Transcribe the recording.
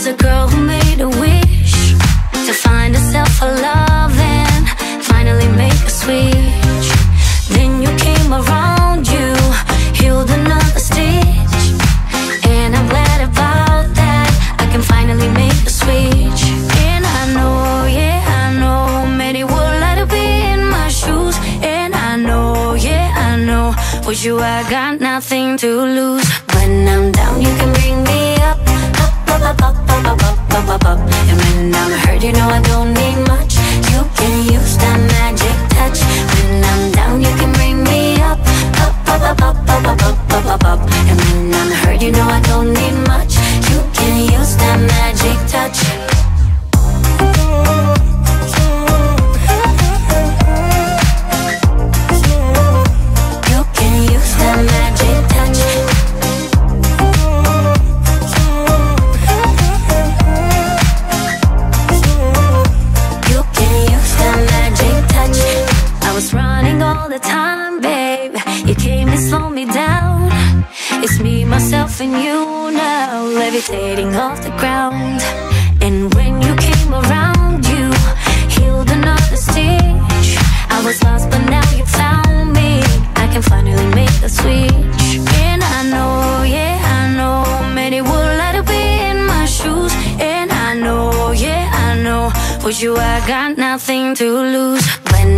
was a girl who made a wish to find herself a love and finally make a switch. Then you came around, you healed another stitch, and I'm glad about that. I can finally make a switch, and I know, yeah, I know, many would like to be in my shoes, and I know, yeah, I know, with you I got nothing to lose. When I'm down, you can bring me me down. It's me, myself, and you now, levitating off the ground. And when you came around, you healed another stitch. I was lost, but now you found me. I can finally make the switch. And I know, yeah, I know, many would like to be in my shoes. And I know, yeah, I know, with you I got nothing to lose. When